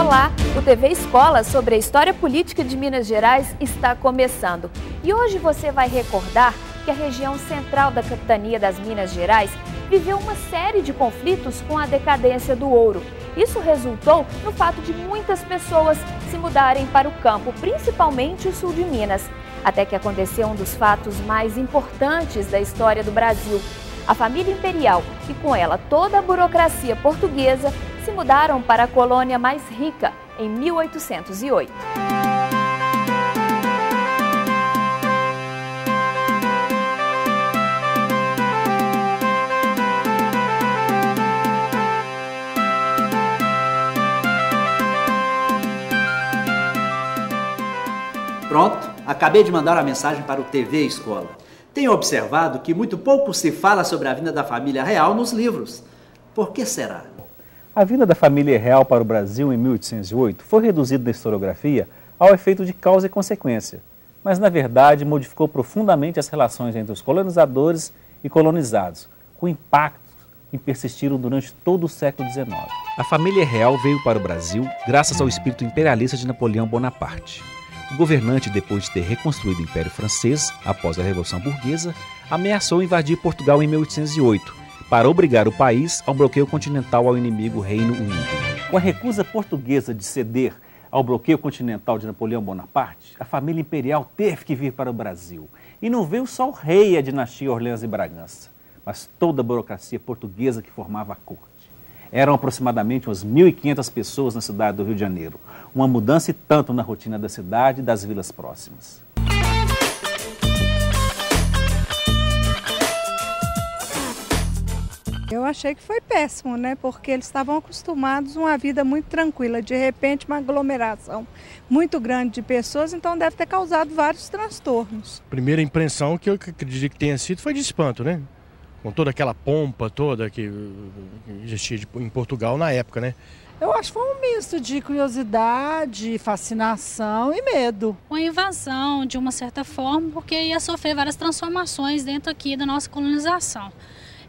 Olá, o TV Escola sobre a história política de Minas Gerais está começando. E hoje você vai recordar que a região central da capitania das Minas Gerais viveu uma série de conflitos com a decadência do ouro. Isso resultou no fato de muitas pessoas se mudarem para o campo, principalmente o sul de Minas, até que aconteceu um dos fatos mais importantes da história do Brasil. A família imperial e com ela toda a burocracia portuguesa se mudaram para a colônia mais rica em 1808. Pronto, acabei de mandar uma mensagem para o TV Escola. Tenho observado que muito pouco se fala sobre a vinda da família real nos livros. Por que será? A vinda da família real para o Brasil em 1808 foi reduzida na historiografia ao efeito de causa e consequência, mas na verdade modificou profundamente as relações entre os colonizadores e colonizados, com impactos que persistiram durante todo o século XIX. A família real veio para o Brasil graças ao espírito imperialista de Napoleão Bonaparte. O governante, depois de ter reconstruído o Império Francês após a Revolução Burguesa, ameaçou invadir Portugal em 1808 para obrigar o país ao bloqueio continental ao inimigo Reino Unido. Com a recusa portuguesa de ceder ao bloqueio continental de Napoleão Bonaparte, a família imperial teve que vir para o Brasil. E não veio só o rei a dinastia Orleans e Bragança, mas toda a burocracia portuguesa que formava a corte. Eram aproximadamente umas 1.500 pessoas na cidade do Rio de Janeiro, uma mudança e tanto na rotina da cidade e das vilas próximas. Eu achei que foi péssimo, né? Porque eles estavam acostumados a uma vida muito tranquila. De repente, uma aglomeração muito grande de pessoas, então deve ter causado vários transtornos. Primeira impressão que eu acredito que tenha sido foi de espanto, né? Com toda aquela pompa toda que existia em Portugal na época, né? Eu acho que foi um misto de curiosidade, fascinação e medo. Uma invasão, de uma certa forma, porque ia sofrer várias transformações dentro aqui da nossa colonização.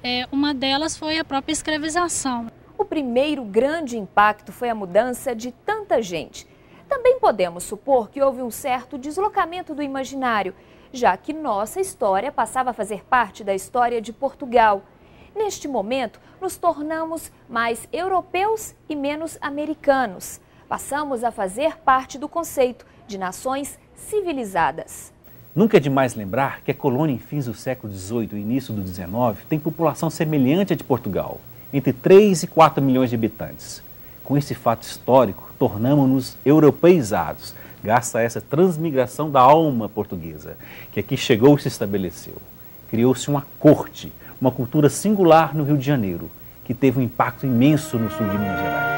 É, uma delas foi a própria escravização. O primeiro grande impacto foi a mudança de tanta gente. Também podemos supor que houve um certo deslocamento do imaginário, já que nossa história passava a fazer parte da história de Portugal. Neste momento, nos tornamos mais europeus e menos americanos. Passamos a fazer parte do conceito de nações civilizadas. Nunca é demais lembrar que a colônia em fins do século XVIII e início do XIX tem população semelhante à de Portugal, entre 3 e 4 milhões de habitantes. Com esse fato histórico, tornamos-nos europeizados, graças a essa transmigração da alma portuguesa, que aqui chegou e se estabeleceu. Criou-se uma corte, uma cultura singular no Rio de Janeiro, que teve um impacto imenso no sul de Minas Gerais.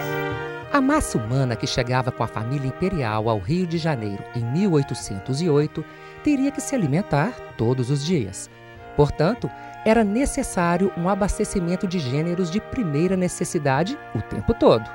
A massa humana que chegava com a família imperial ao Rio de Janeiro em 1808 teria que se alimentar todos os dias. Portanto, era necessário um abastecimento de gêneros de primeira necessidade o tempo todo.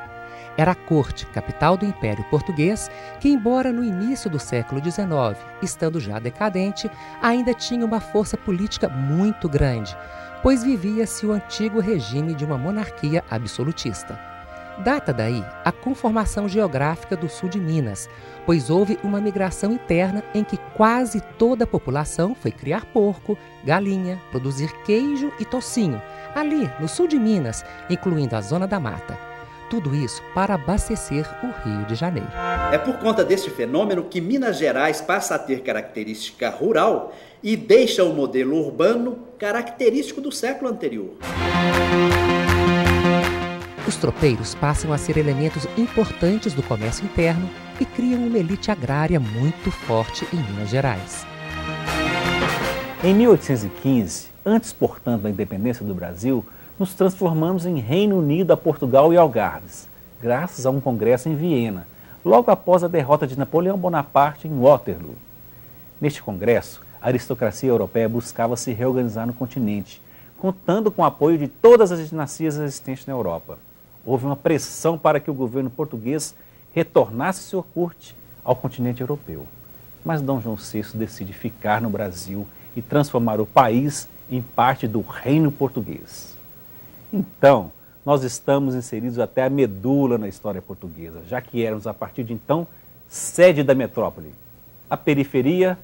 Era a corte, capital do Império Português, que, embora no início do século XIX, estando já decadente, ainda tinha uma força política muito grande, pois vivia-se o antigo regime de uma monarquia absolutista. Data daí a conformação geográfica do sul de Minas, pois houve uma migração interna em que quase toda a população foi criar porco, galinha, produzir queijo e tocinho, ali no sul de Minas, incluindo a Zona da Mata. Tudo isso para abastecer o Rio de Janeiro. É por conta deste fenômeno que Minas Gerais passa a ter característica rural e deixa o modelo urbano característico do século anterior. Os tropeiros passam a ser elementos importantes do comércio interno e criam uma elite agrária muito forte em Minas Gerais. Em 1815, antes, portanto, da independência do Brasil, nos transformamos em Reino Unido a Portugal e Algarves, graças a um congresso em Viena, logo após a derrota de Napoleão Bonaparte em Waterloo. Neste congresso, a aristocracia europeia buscava se reorganizar no continente, contando com o apoio de todas as dinastias existentes na Europa houve uma pressão para que o governo português retornasse sua corte ao continente europeu. Mas Dom João VI decide ficar no Brasil e transformar o país em parte do reino português. Então, nós estamos inseridos até a medula na história portuguesa, já que éramos, a partir de então, sede da metrópole. A periferia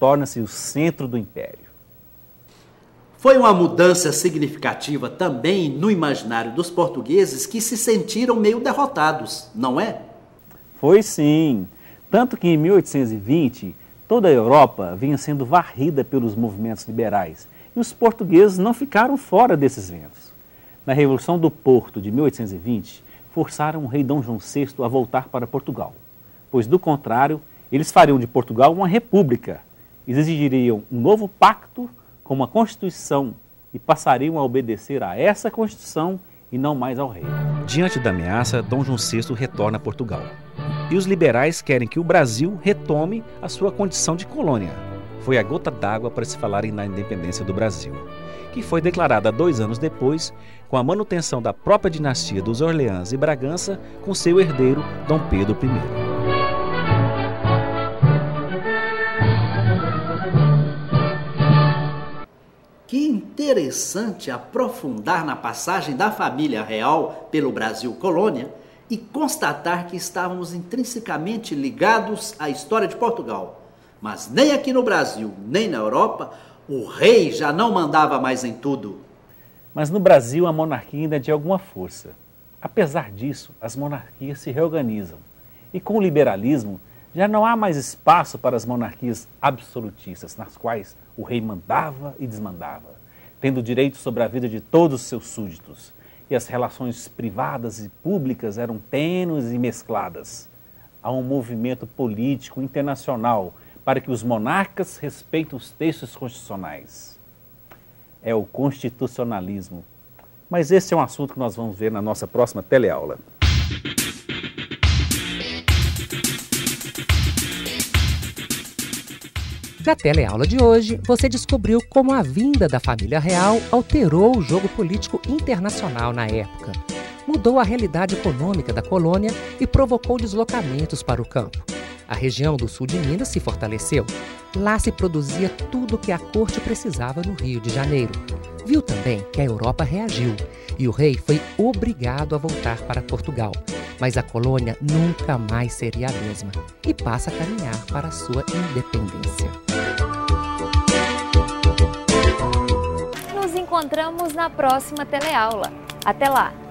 torna-se o centro do império. Foi uma mudança significativa também no imaginário dos portugueses que se sentiram meio derrotados, não é? Foi sim. Tanto que em 1820 toda a Europa vinha sendo varrida pelos movimentos liberais e os portugueses não ficaram fora desses ventos na Revolução do Porto de 1820, forçaram o rei Dom João VI a voltar para Portugal, pois, do contrário, eles fariam de Portugal uma república, exigiriam um novo pacto com uma constituição e passariam a obedecer a essa constituição e não mais ao rei. Diante da ameaça, Dom João VI retorna a Portugal. E os liberais querem que o Brasil retome a sua condição de colônia. Foi a gota d'água para se falarem na independência do Brasil que foi declarada dois anos depois, com a manutenção da própria dinastia dos Orleans e Bragança com seu herdeiro, Dom Pedro I. interessante aprofundar na passagem da família real pelo Brasil colônia e constatar que estávamos intrinsecamente ligados à história de Portugal. Mas nem aqui no Brasil, nem na Europa, o rei já não mandava mais em tudo. Mas no Brasil a monarquia ainda é de alguma força. Apesar disso, as monarquias se reorganizam. E com o liberalismo, já não há mais espaço para as monarquias absolutistas, nas quais o rei mandava e desmandava, tendo direito sobre a vida de todos os seus súditos. E as relações privadas e públicas eram tênues e mescladas. Há um movimento político internacional para que os monarcas respeitem os textos constitucionais. É o constitucionalismo. Mas esse é um assunto que nós vamos ver na nossa próxima teleaula. Na teleaula de hoje, você descobriu como a vinda da família real alterou o jogo político internacional na época. Mudou a realidade econômica da colônia e provocou deslocamentos para o campo. A região do sul de Minas se fortaleceu. Lá se produzia tudo o que a corte precisava no Rio de Janeiro. Viu também que a Europa reagiu e o rei foi obrigado a voltar para Portugal. Mas a colônia nunca mais seria a mesma e passa a caminhar para a sua independência. Nos encontramos na próxima teleaula. Até lá!